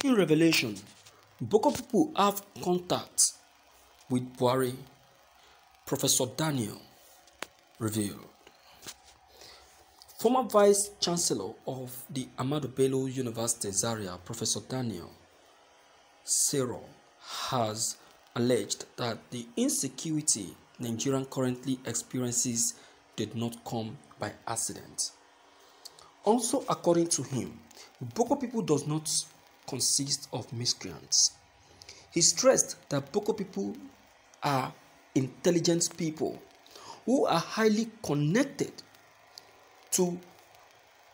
Shocking revelation Boko people have contact with Buhari, Professor Daniel revealed. Former Vice Chancellor of the Ahmadu Bello University Zaria, Professor Daniel Saror, has alleged that the insecurity Nigerian currently experiences did not come by accident. Also, according to him, Boko people does not consist of miscreants. He stressed that Boko people are intelligent people who are highly connected to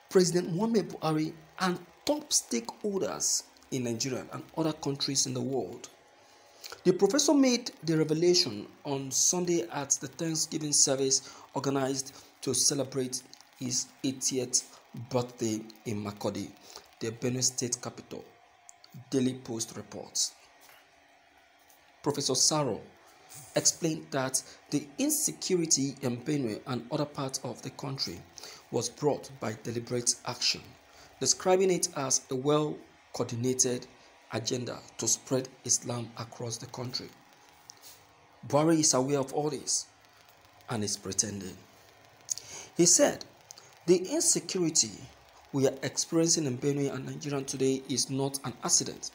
President Muhammad Buhari and top stakeholders in Nigeria and other countries in the world. The professor made the revelation on Sunday at the Thanksgiving service organized to celebrate his 80th birthday in Makurdi, the Benue State capital. Daily Post reports. Professor Saror explained that the insecurity in Benue and other parts of the country was brought by deliberate action, describing it as a well coordinated agenda to spread Islam across the country. Buhari is aware of all this and is pretending. He said, The insecurity we are experiencing in Benue and Nigeria today is not an accident.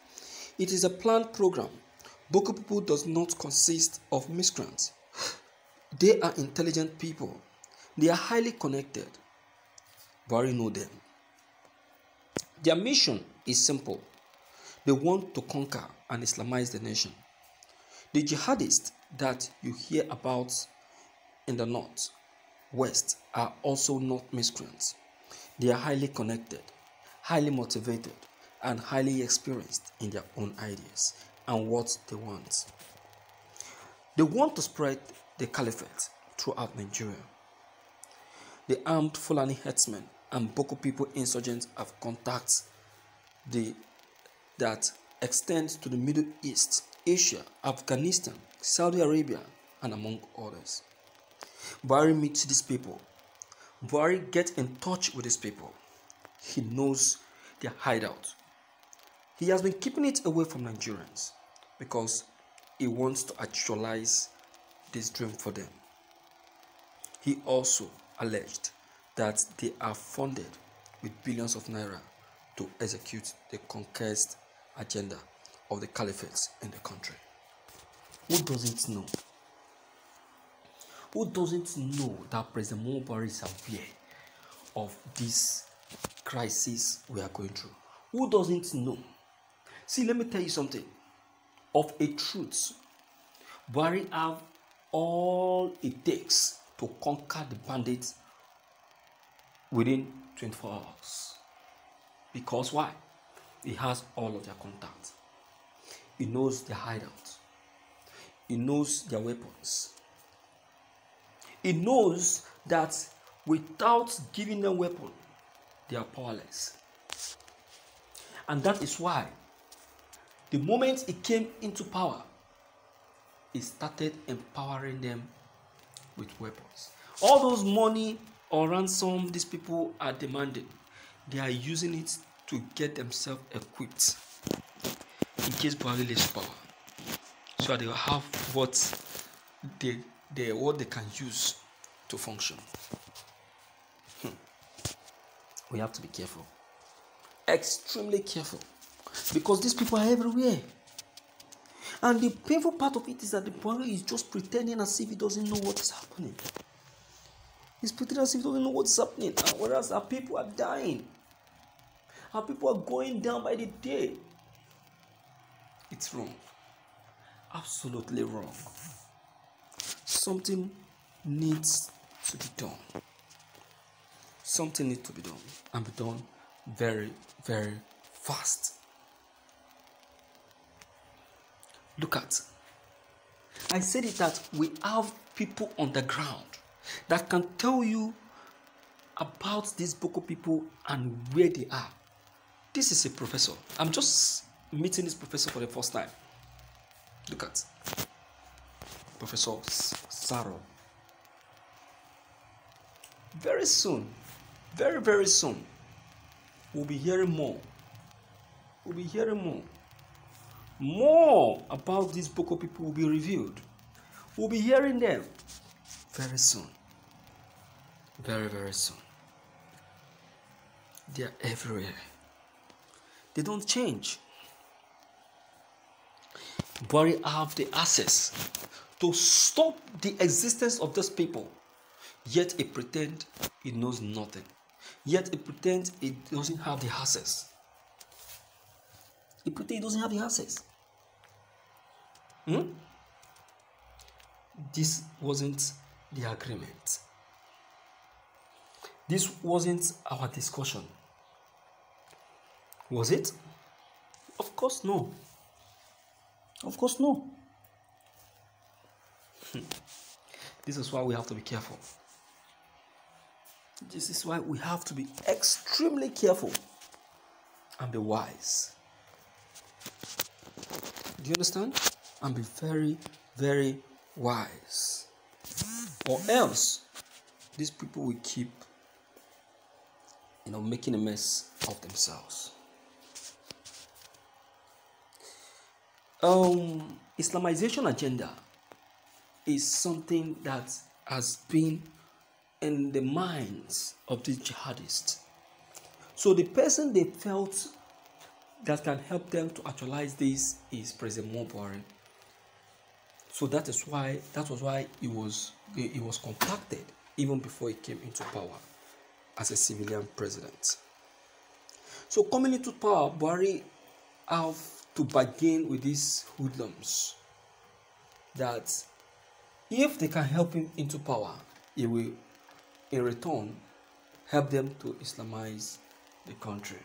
It is a planned program. Boko people does not consist of miscreants. They are intelligent people. They are highly connected. Buhari know them. Their mission is simple. They want to conquer and Islamize the nation. The jihadists that you hear about in the north, west are also not miscreants. They are highly connected, highly motivated, and highly experienced in their own ideas and what they want. They want to spread the caliphate throughout Nigeria. The armed Fulani herdsmen and Boko people insurgents have contacts the, that extend to the Middle East, Asia, Afghanistan, Saudi Arabia, and among others. Buhari meets these people. Buhari gets in touch with his people. He knows their hideout. He has been keeping it away from Nigerians because he wants to actualize this dream for them. He also alleged that they are funded with billions of naira to execute the conquest agenda of the caliphates in the country. Who doesn't know? Who doesn't know that President Mubarak is aware of this crisis we are going through? Who doesn't know? See, let me tell you something. Of a truth, Buhari have all it takes to conquer the bandits within 24 hours. Because why? He has all of their contacts. He knows their hideout. He knows their weapons. He knows that without giving them weapon, they are powerless. And that is why the moment he came into power, he started empowering them with weapons. All those money or ransom these people are demanding, they are using it to get themselves equipped in case Buhari leaves power. So they will have what they, they what they can use to function. Hmm. We have to be careful. Extremely careful. Because these people are everywhere. And the painful part of it is that the Buhari is just pretending as if he doesn't know what is happening. He's pretending as if he doesn't know what's happening. And whereas our people are dying. Our people are going down by the day. It's wrong. Absolutely wrong. Something needs to be done. Something needs to be done and be done very, very fast. Look at. I said it that we have people on the ground that can tell you about these Boko people and where they are. This is a professor. I'm just meeting this professor for the first time. Look at Professor Saror. Very soon, very, very soon, we'll be hearing more We'll be hearing more. More about these Boko people will be revealed. We'll be hearing them very soon. Very, very soon. They are everywhere. They don't change. We have the access to stop the existence of those people. Yet it pretends it knows nothing. Yet it pretends it doesn't have the access. It pretends it doesn't have the access. Hmm? This wasn't the agreement. This wasn't our discussion. Was it? Of course, no. Of course, no. This is why we have to be careful. This is why we have to be extremely careful and be wise. Do you understand? And be very, very wise. Or else, these people will keep, you know, making a mess of themselves. Um, Islamization agenda is something that has been in the minds of the jihadists. So the person they felt that can help them to actualize this is President Buhari. So that is why that was why he was he was contacted even before he came into power as a civilian president. So coming into power, Buhari have to bargain with these hoodlums that if they can help him into power, he will in return help them to Islamize the country.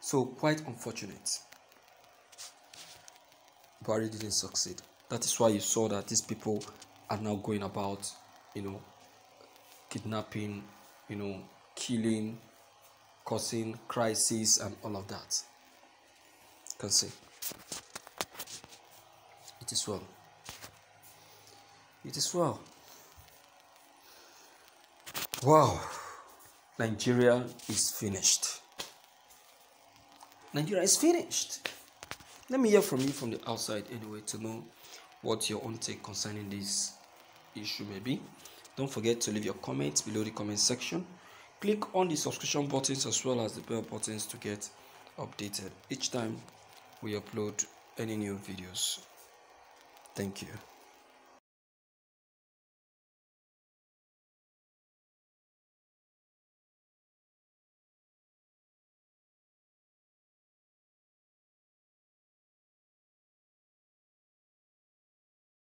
So, quite unfortunate. Buhari didn't succeed. That is why you saw that these people are now going about, you know, kidnapping, you know, killing, causing crisis, and all of that. You can see. It is well. It is well. Wow, Nigeria is finished. Nigeria is finished. Let me hear from you from the outside anyway to know what your own take concerning this issue may be. Don't forget to leave your comments below the comment section. Click on the subscription buttons as well as the bell buttons to get updated each time we upload any new videos. Thank you.